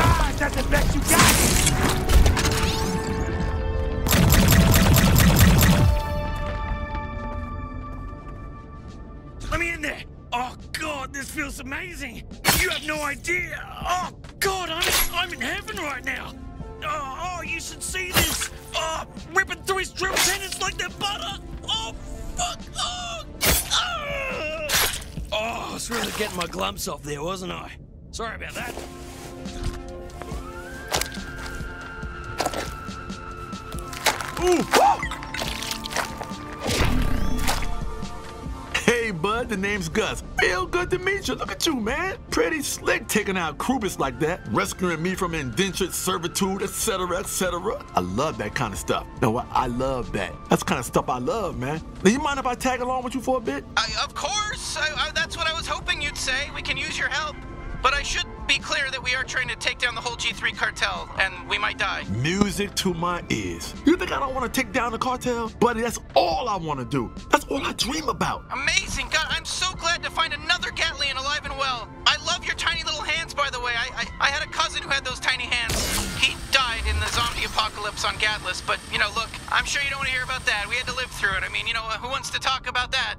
God, that's the best you got! Oh God, this feels amazing. You have no idea. Oh God, I'm I'm in heaven right now. Oh, oh you should see this. Oh, ripping through his drill tendons like they're butter. Oh fuck. Oh. Oh, oh I was really getting my glumps off there, wasn't I? Sorry about that. Hey, bud, the name's Gus. Feel good to meet you. Look at you, man. Pretty slick taking out Krubis like that, rescuing me from indentured servitude, etc., etc. I love that kind of stuff. No, I, I love that. That's kind of stuff I love, man. Do you mind if I tag along with you for a bit? I, of course. I, that's what I was hoping you'd say. We can use your help. But I should be clear are trying to take down the whole G3 cartel, and we might die. Music to my ears. You think I don't want to take down the cartel? Buddy, that's all I want to do. That's all I dream about. Amazing. God, I'm so glad to find another Gatlian alive and well. I love your tiny little hands, by the way. I, I, I had a cousin who had those tiny hands. He died in the zombie apocalypse on Gatlas, but, you know, look, I'm sure you don't want to hear about that. We had to live through it. I mean, you know, who wants to talk about that?